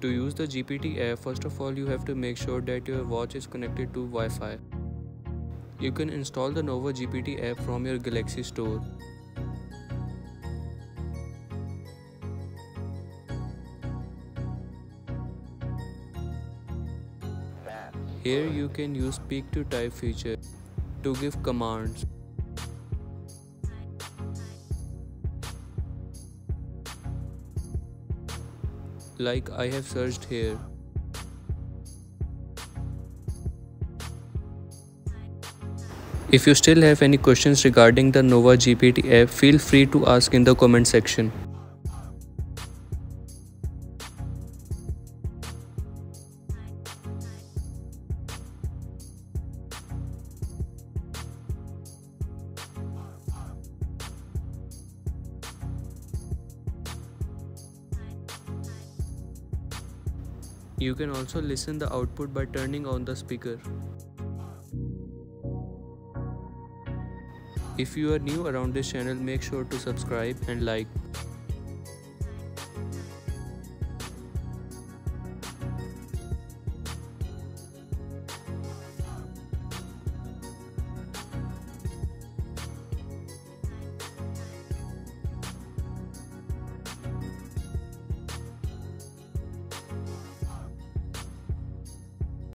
To use the GPT app, first of all you have to make sure that your watch is connected to Wi-Fi. You can install the Nova GPT app from your Galaxy store. Here you can use speak to type feature to give commands. Like I have searched here. If you still have any questions regarding the Nova GPT app, feel free to ask in the comment section. You can also listen the output by turning on the speaker. If you are new around this channel, make sure to subscribe and like.